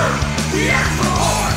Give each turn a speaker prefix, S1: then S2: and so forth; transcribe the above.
S1: Word, we X for